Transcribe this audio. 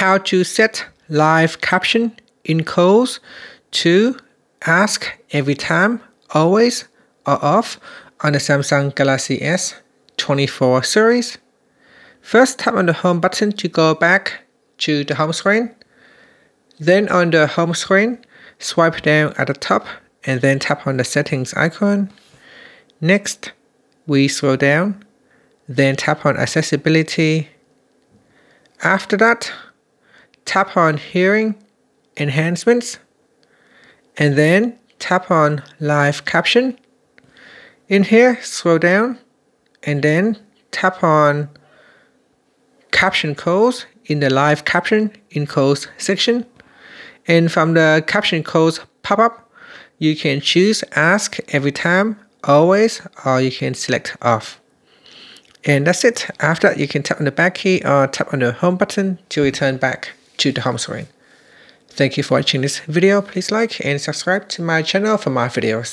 how to set live caption in calls to ask every time, always, or off on the Samsung Galaxy S24 series. First tap on the home button to go back to the home screen. Then on the home screen, swipe down at the top and then tap on the settings icon. Next, we scroll down, then tap on accessibility. After that, tap on hearing enhancements and then tap on live caption. In here, scroll down and then tap on caption calls in the live caption in calls section. And from the caption calls pop-up, you can choose ask every time, always, or you can select off. And that's it. After that, you can tap on the back key or tap on the home button to return back to the home screen. Thank you for watching this video. Please like and subscribe to my channel for more videos.